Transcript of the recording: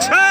Time!